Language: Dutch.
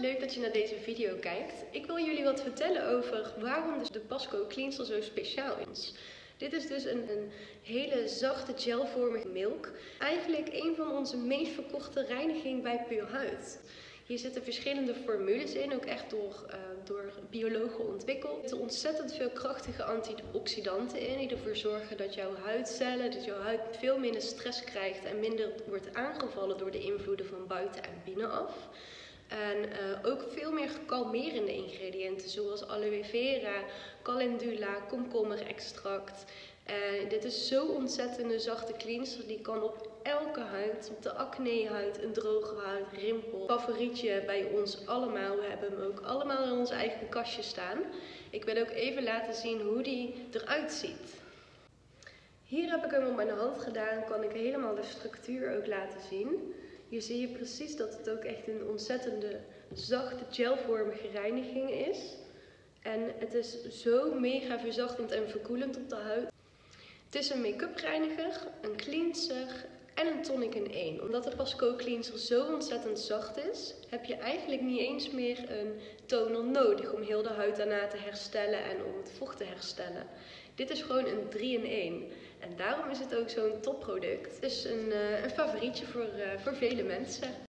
leuk dat je naar deze video kijkt. Ik wil jullie wat vertellen over waarom de Pasco Cleanser zo speciaal is. Dit is dus een, een hele zachte gelvormige milk. Eigenlijk een van onze meest verkochte reinigingen bij Puur Huid. Hier zitten verschillende formules in, ook echt door, uh, door biologen ontwikkeld. Er zitten ontzettend veel krachtige antioxidanten in, die ervoor zorgen dat jouw huidcellen, dat jouw huid veel minder stress krijgt en minder wordt aangevallen door de invloeden van buiten en binnenaf. En uh, ook veel meer kalmerende ingrediënten, zoals aloe vera, calendula, komkommerextract. En dit is zo ontzettende zachte cleanser, die kan op elke huid, op de acne-huid, een droge huid, rimpel. Favorietje bij ons allemaal. We hebben hem ook allemaal in ons eigen kastje staan. Ik wil ook even laten zien hoe die eruit ziet. Hier heb ik hem op mijn hand gedaan, kan ik helemaal de structuur ook laten zien. Hier zie je precies dat het ook echt een ontzettende zachte gelvormige reiniging is. En het is zo mega verzachtend en verkoelend op de huid. Het is een make-up reiniger, een cleanser en een tonic in één. Omdat de Pasco Cleanser zo ontzettend zacht is, heb je eigenlijk niet eens meer een toner nodig om heel de huid daarna te herstellen en om het vocht te herstellen. Dit is gewoon een 3 in 1. En daarom is het ook zo'n topproduct. Het is een, uh, een favorietje voor, uh, voor vele mensen.